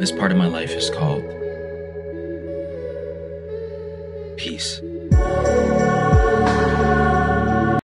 This part of my life is called peace.